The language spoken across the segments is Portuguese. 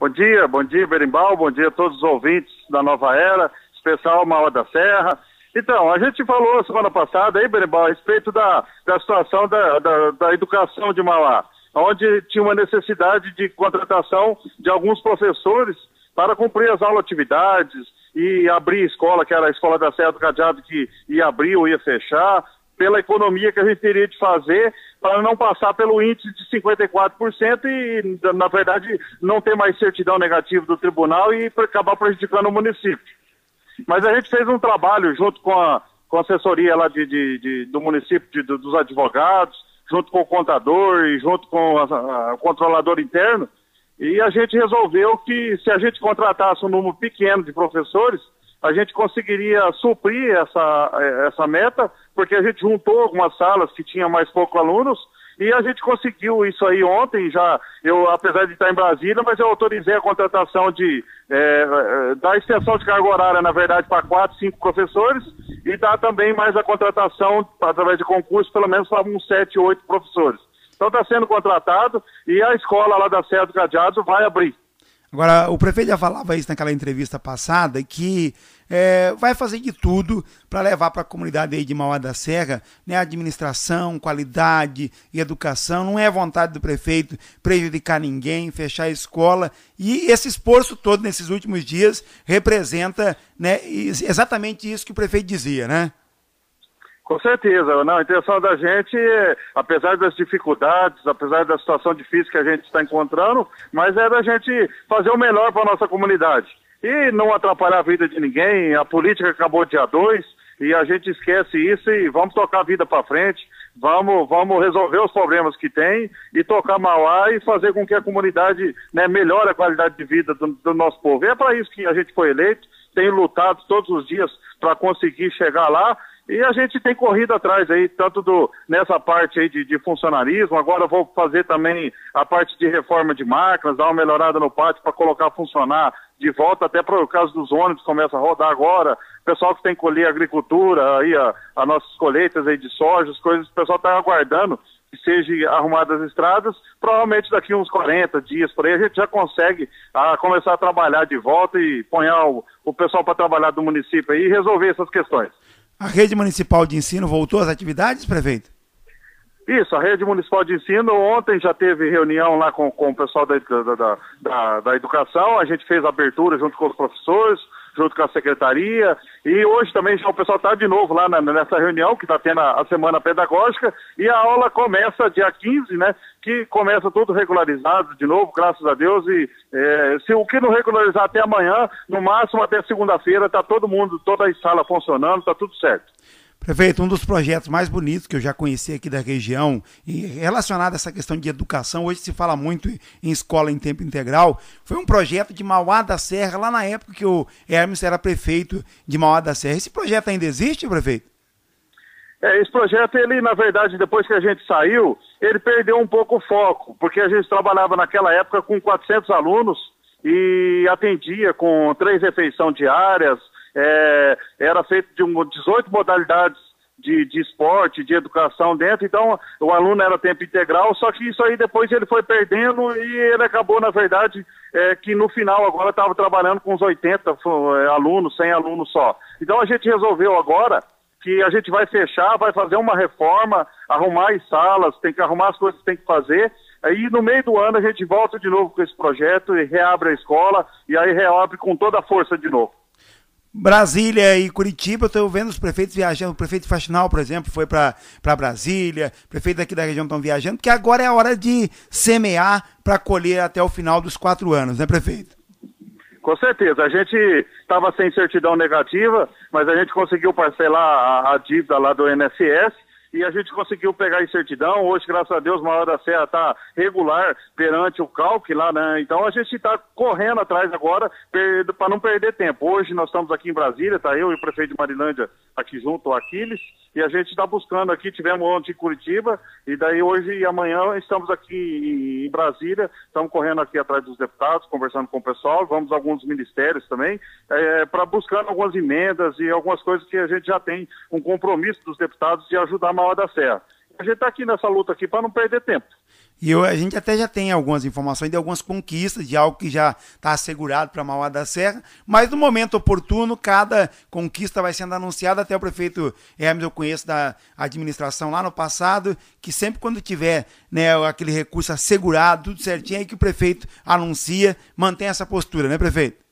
Bom dia, bom dia, Berimbau, bom dia a todos os ouvintes da Nova Era, especial Mauá da Serra. Então, a gente falou semana passada aí, Berimbau, a respeito da, da situação da, da, da educação de Mauá, onde tinha uma necessidade de contratação de alguns professores para cumprir as aulas atividades e abrir escola, que era a escola da Serra do Cadeado, que ia abrir ou ia fechar, pela economia que a gente teria de fazer para não passar pelo índice de 54% e, na verdade, não ter mais certidão negativa do tribunal e acabar prejudicando o município. Mas a gente fez um trabalho junto com a, com a assessoria lá de, de, de do município, de, dos advogados, junto com o contador e junto com o controlador interno, e a gente resolveu que se a gente contratasse um número pequeno de professores, a gente conseguiria suprir essa, essa meta, porque a gente juntou algumas salas que tinham mais poucos alunos, e a gente conseguiu isso aí ontem, já, eu, apesar de estar em Brasília, mas eu autorizei a contratação de, é, é da extensão de carga horária, na verdade, para quatro, cinco professores, e dá também mais a contratação, através de concurso, pelo menos para uns sete, oito professores. Então está sendo contratado e a escola lá da Serra do Cadeado vai abrir. Agora, o prefeito já falava isso naquela entrevista passada, que é, vai fazer de tudo para levar para a comunidade aí de Mauá da Serra né, administração, qualidade e educação. Não é vontade do prefeito prejudicar ninguém, fechar a escola. E esse esforço todo nesses últimos dias representa né, exatamente isso que o prefeito dizia, né? Com certeza, não, a intenção da gente, apesar das dificuldades, apesar da situação difícil que a gente está encontrando, mas é da gente fazer o melhor para a nossa comunidade. E não atrapalhar a vida de ninguém, a política acabou dia 2 e a gente esquece isso e vamos tocar a vida para frente, vamos, vamos resolver os problemas que tem e tocar Mauá e fazer com que a comunidade né, melhore a qualidade de vida do, do nosso povo. E é para isso que a gente foi eleito, tem lutado todos os dias para conseguir chegar lá. E a gente tem corrido atrás aí, tanto do, nessa parte aí de, de funcionarismo, agora vou fazer também a parte de reforma de máquinas, dar uma melhorada no pátio para colocar funcionar de volta, até para o caso dos ônibus começa a rodar agora, pessoal que tem que colher agricultura, aí a nossas colheitas aí de soja, as coisas, o pessoal está aguardando que sejam arrumadas as estradas, provavelmente daqui uns 40 dias por aí a gente já consegue a, começar a trabalhar de volta e pôr o, o pessoal para trabalhar do município aí e resolver essas questões. A rede municipal de ensino voltou às atividades, prefeito? Isso, a rede municipal de ensino ontem já teve reunião lá com, com o pessoal da, da, da, da educação, a gente fez abertura junto com os professores, junto com a secretaria. E hoje também já o pessoal está de novo lá na, nessa reunião, que está tendo a, a, semana pedagógica, e a aula começa dia 15, né? Que começa tudo regularizado de novo, graças a Deus. E é, se o que não regularizar até amanhã, no máximo até segunda-feira, está todo mundo, toda a sala funcionando, está tudo certo. Prefeito, um dos projetos mais bonitos que eu já conheci aqui da região, e relacionado a essa questão de educação, hoje se fala muito em escola em tempo integral, foi um projeto de Mauá da Serra, lá na época que o Hermes era prefeito de Mauá da Serra. Esse projeto ainda existe, prefeito? É, esse projeto, ele, na verdade, depois que a gente saiu, ele perdeu um pouco o foco, porque a gente trabalhava naquela época com 400 alunos e atendia com três refeições diárias, é, era feito de um, 18 modalidades de, de, esporte, de educação dentro, então o aluno era tempo integral, só que isso aí depois ele foi perdendo e ele acabou, na verdade, é, que no final agora estava trabalhando com uns 80 é, alunos, 100 alunos só. Então a gente resolveu agora que a gente vai fechar, vai fazer uma reforma, arrumar as salas, tem que arrumar as coisas que tem que fazer, aí no meio do ano a gente volta de novo com esse projeto e reabre a escola e aí reabre com toda a força de novo. Brasília e Curitiba, eu estou vendo os prefeitos viajando. O prefeito Faxinal, por exemplo, foi para Brasília, prefeitos aqui da região estão viajando, porque agora é a hora de semear para colher até o final dos quatro anos, né, prefeito? Com certeza. A gente estava sem certidão negativa, mas a gente conseguiu parcelar a, a dívida lá do INSS e a gente conseguiu pegar a certidão. Hoje, graças a Deus, Maior da Serra está regular perante o calque lá, né? Então a gente está correndo atrás agora para não perder tempo. Hoje nós estamos aqui em Brasília, tá eu e o prefeito de Marilândia aqui junto, o Aquiles, e a gente está buscando aqui, tivemos ontem em Curitiba, e daí hoje e amanhã estamos aqui em Brasília, estamos correndo aqui atrás dos deputados, conversando com o pessoal, vamos a alguns ministérios também, é, para buscando algumas emendas e algumas coisas que a gente já tem um compromisso dos deputados de ajudar Maior da Serra. A gente está aqui nessa luta aqui para não perder tempo. E eu, a gente até já tem algumas informações de algumas conquistas, de algo que já está assegurado para Mauá da Serra, mas no momento oportuno, cada conquista vai sendo anunciada. Até o prefeito Hermes, eu conheço da administração lá no passado, que sempre quando tiver né, aquele recurso assegurado, tudo certinho, é aí que o prefeito anuncia, mantém essa postura, né, prefeito?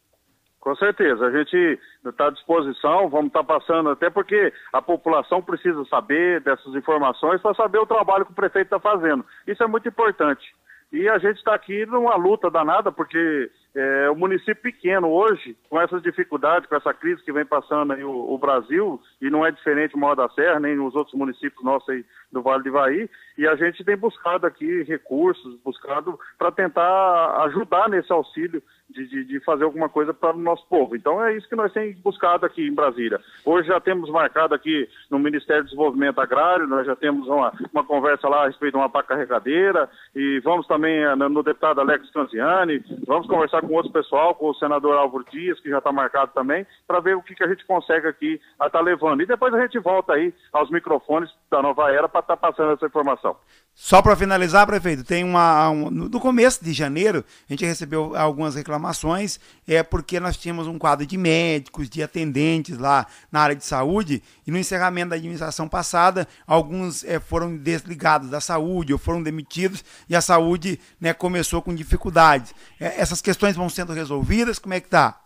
Com certeza, a gente está à disposição, vamos estar tá passando, até porque a população precisa saber dessas informações para saber o trabalho que o prefeito está fazendo. Isso é muito importante. E a gente está aqui numa luta danada, porque é, o município pequeno hoje, com essas dificuldades, com essa crise que vem passando aí o, o Brasil, e não é diferente o Maior da Serra, nem os outros municípios nossos aí do Vale do Ivaí, e a gente tem buscado aqui recursos, buscado para tentar ajudar nesse auxílio de, de, de, fazer alguma coisa para o nosso povo. Então é isso que nós temos buscado aqui em Brasília. Hoje já temos marcado aqui no Ministério do Desenvolvimento Agrário, nós já temos uma, uma conversa lá a respeito de uma pá carregadeira, e vamos também eh, no, deputado Alex Canziani, vamos conversar com outro pessoal, com o senador Álvaro Dias, que já está marcado também, para ver o que, que a gente consegue aqui estar tá levando. E depois a gente volta aí aos microfones da nova era para estar tá passando essa informação. Só para finalizar, prefeito, tem uma. Um, no começo de janeiro, a gente recebeu algumas reclamações, é porque nós tínhamos um quadro de médicos, de atendentes lá na área de saúde, e no encerramento da administração passada, alguns é, foram desligados da saúde ou foram demitidos, e a saúde né, começou com dificuldades. É, essas questões vão sendo resolvidas? Como é que está?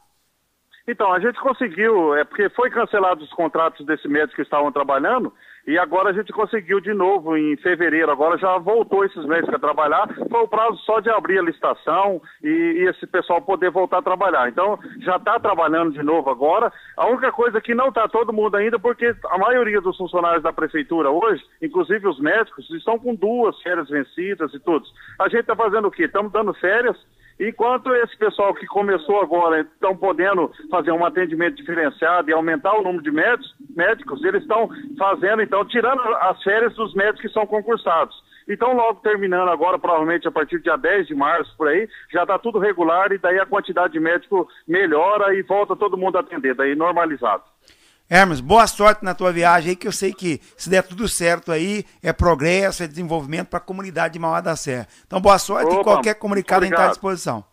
Então, a gente conseguiu, é porque foi cancelado os contratos desse médico que estavam trabalhando, e agora a gente conseguiu de novo em fevereiro, agora já voltou esses médicos a trabalhar, foi o prazo só de abrir a licitação e, e esse pessoal poder voltar a trabalhar. Então, já está trabalhando de novo agora. A única coisa que não está todo mundo ainda, porque a maioria dos funcionários da prefeitura hoje, inclusive os médicos, estão com duas férias vencidas e todos. A gente está fazendo o quê? Estamos dando férias Enquanto esse pessoal que começou agora estão podendo fazer um atendimento diferenciado e aumentar o número de médicos, médicos eles estão fazendo, então, tirando as férias dos médicos que são concursados. Então, logo terminando agora, provavelmente a partir do dia 10 de março, por aí, já está tudo regular e daí a quantidade de médico melhora e volta todo mundo a atender, daí normalizado. Hermes, boa sorte na tua viagem aí, que eu sei que se der tudo certo aí, é progresso, é desenvolvimento para a comunidade de Mauá da Serra. Então, boa sorte Opa, e qualquer comunicado a gente está à disposição.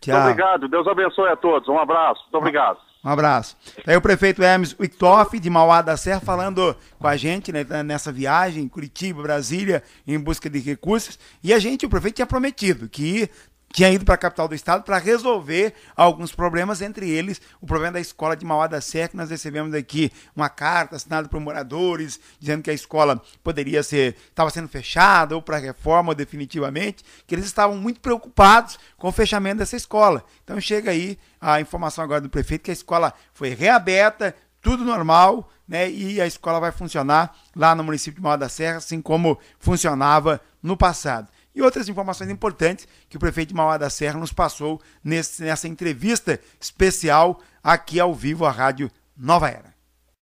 Tchau. Muito obrigado, Deus abençoe a todos. Um abraço, muito obrigado. Um abraço. Aí o prefeito Hermes Wicktoff, de Mauá da Serra, falando com a gente né, nessa viagem, Curitiba, Brasília, em busca de recursos. E a gente, o prefeito tinha prometido que tinha ido para a capital do estado para resolver alguns problemas, entre eles o problema da escola de Mauá da Serra, que nós recebemos aqui uma carta assinada por moradores, dizendo que a escola poderia ser, estava sendo fechada ou para reforma ou definitivamente, que eles estavam muito preocupados com o fechamento dessa escola. Então chega aí a informação agora do prefeito que a escola foi reaberta, tudo normal, né? E a escola vai funcionar lá no município de Mauá da Serra, assim como funcionava no passado e outras informações importantes que o prefeito de Mauá da Serra nos passou nesse, nessa entrevista especial aqui ao vivo à Rádio Nova Era.